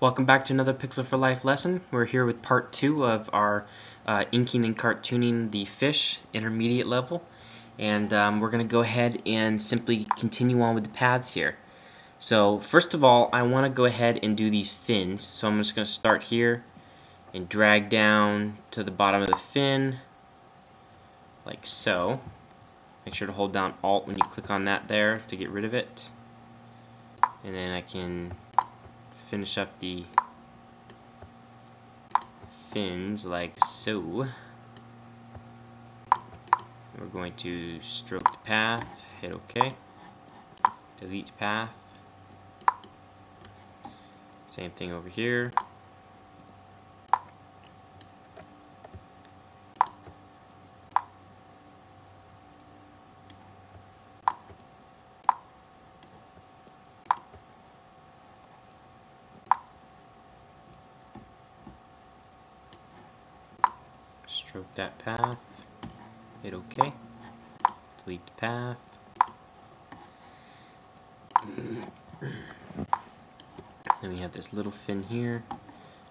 Welcome back to another Pixel for Life lesson. We're here with part two of our uh, inking and cartooning the fish intermediate level. And um, we're going to go ahead and simply continue on with the paths here. So first of all, I want to go ahead and do these fins. So I'm just going to start here and drag down to the bottom of the fin, like so. Make sure to hold down Alt when you click on that there to get rid of it. And then I can finish up the fins like so. We're going to stroke the path, hit OK, delete path. Same thing over here. Stroke that path, hit OK, delete the path. then we have this little fin here,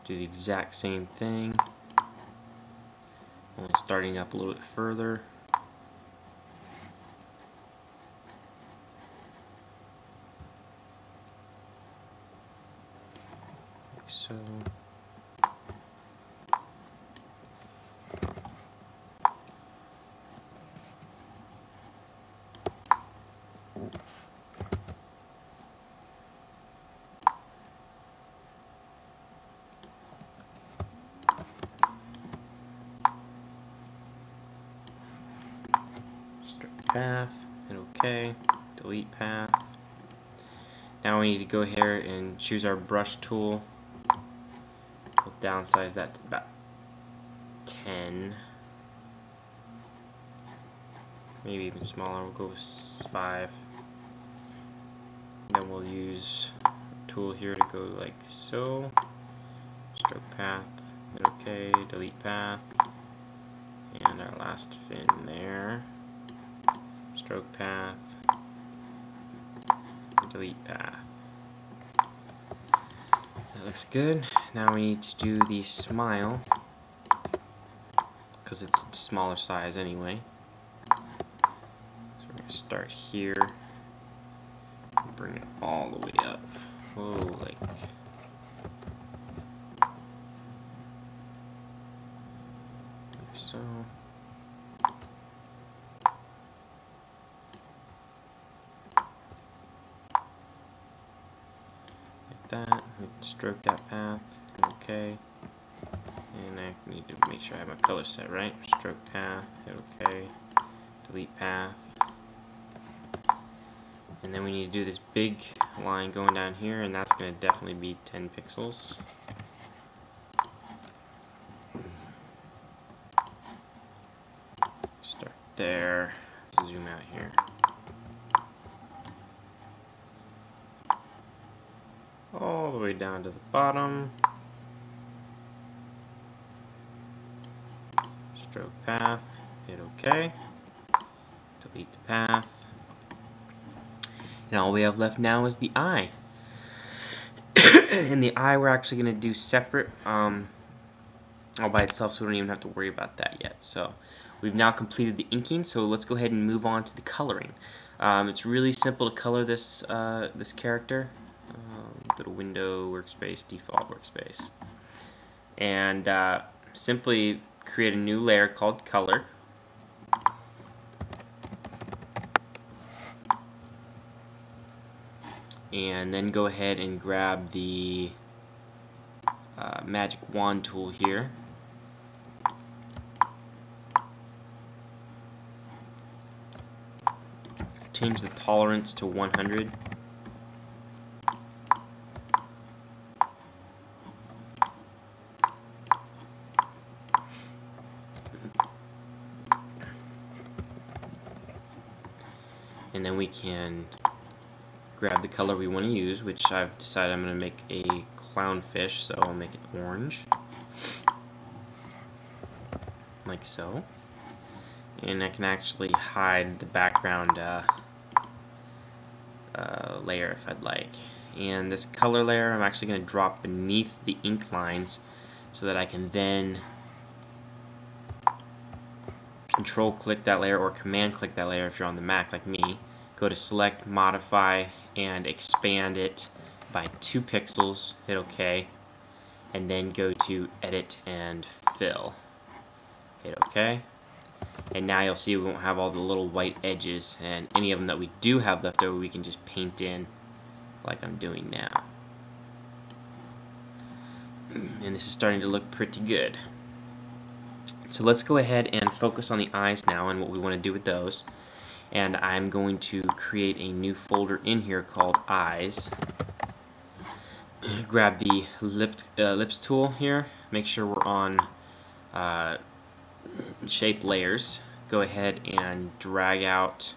do the exact same thing, starting up a little bit further. Like so. Path, hit OK, delete path. Now we need to go here and choose our brush tool. We'll downsize that to about 10. Maybe even smaller, we'll go with 5. Then we'll use tool here to go like so. Stroke path, hit OK, delete path. And our last fin there stroke path, delete path. That looks good. Now we need to do the smile because it's smaller size anyway. So we're going to start here bring it all the way up. Whoa, like so. That, stroke that path, okay. And I need to make sure I have my color set right. Stroke path, hit okay, delete path. And then we need to do this big line going down here, and that's going to definitely be 10 pixels. Start there, zoom out here. All the way down to the bottom. Stroke path, hit OK, delete the path. And all we have left now is the eye. and the eye we're actually going to do separate um, all by itself so we don't even have to worry about that yet. So we've now completed the inking so let's go ahead and move on to the coloring. Um, it's really simple to color this, uh, this character to Window, Workspace, Default Workspace. And uh, simply create a new layer called Color. And then go ahead and grab the uh, Magic Wand tool here. Change the tolerance to 100. And then we can grab the color we want to use which I've decided I'm going to make a clownfish so I'll make it orange. Like so. And I can actually hide the background uh, uh, layer if I'd like. And this color layer I'm actually going to drop beneath the ink lines so that I can then control click that layer or command click that layer if you're on the Mac like me. Go to select modify and expand it by two pixels hit OK and then go to edit and fill. Hit OK. And now you'll see we won't have all the little white edges and any of them that we do have left over we can just paint in like I'm doing now. And this is starting to look pretty good so let's go ahead and focus on the eyes now and what we want to do with those and I'm going to create a new folder in here called eyes grab the lip, uh, ellipse tool here make sure we're on uh, shape layers, go ahead and drag out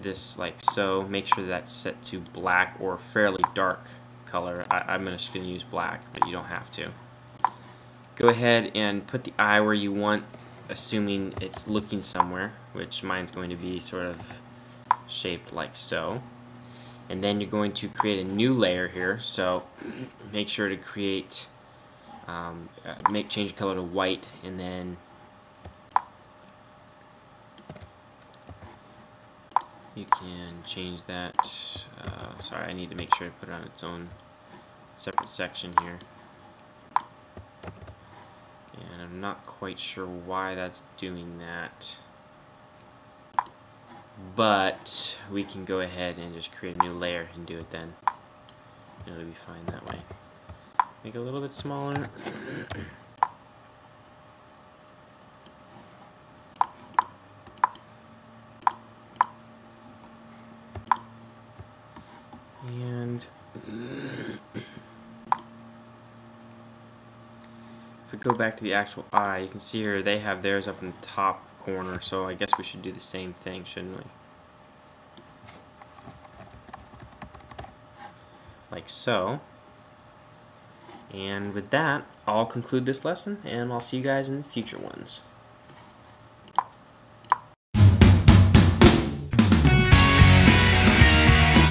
this like so. Make sure that's set to black or fairly dark color. I, am just going to use black, but you don't have to. Go ahead and put the eye where you want, assuming it's looking somewhere, which mine's going to be sort of shaped like so. And then you're going to create a new layer here, so make sure to create um, uh, make change color to white and then you can change that uh, sorry I need to make sure to put it on its own separate section here and Not quite sure why that's doing that. But we can go ahead and just create a new layer and do it then. It'll be fine that way. Make it a little bit smaller. and if go back to the actual eye, you can see here they have theirs up in the top corner, so I guess we should do the same thing, shouldn't we? Like so. And with that, I'll conclude this lesson, and I'll see you guys in future ones.